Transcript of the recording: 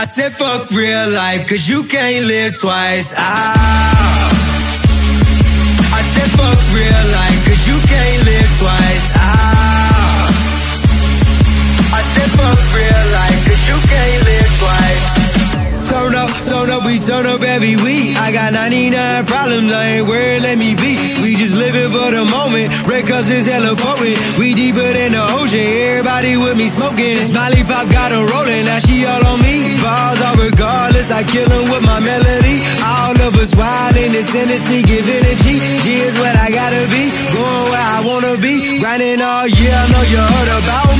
I said fuck real life, cause you can't live twice. Ah. I said fuck real life, cause you can't live twice. Ah. I said fuck real life, cause you can't live twice. Turn up, turn up, we turn up every week. I got 99 problems, I ain't worried, let me be. We just living for the moment. Red cups is hella potent. We deeper than the ocean, everybody with me smoking. Smiley pop got her rolling, now she all on I kill 'em with my melody. All of us wild in this Tennessee, give energy. G is what I gotta be, going where I wanna be. Grinding all year, I know you heard about me.